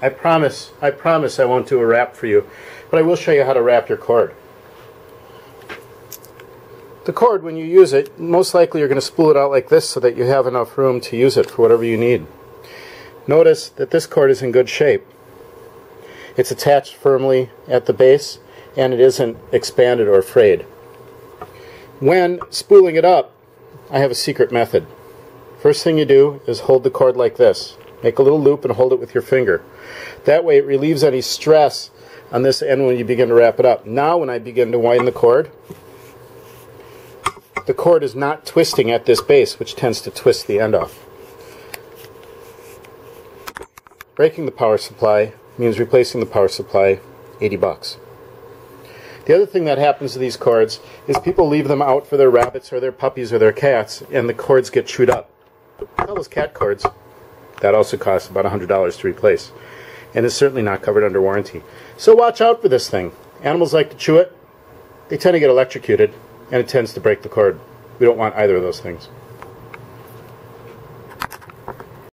I promise, I promise I won't do a wrap for you, but I will show you how to wrap your cord. The cord, when you use it, most likely you're going to spool it out like this so that you have enough room to use it for whatever you need. Notice that this cord is in good shape. It's attached firmly at the base and it isn't expanded or frayed. When spooling it up, I have a secret method. First thing you do is hold the cord like this. Make a little loop and hold it with your finger. That way it relieves any stress on this end when you begin to wrap it up. Now when I begin to wind the cord, the cord is not twisting at this base, which tends to twist the end off. Breaking the power supply means replacing the power supply 80 bucks. The other thing that happens to these cords is people leave them out for their rabbits or their puppies or their cats, and the cords get chewed up. All those cat cords, that also costs about $100 to replace, and is certainly not covered under warranty. So watch out for this thing. Animals like to chew it, they tend to get electrocuted, and it tends to break the cord. We don't want either of those things.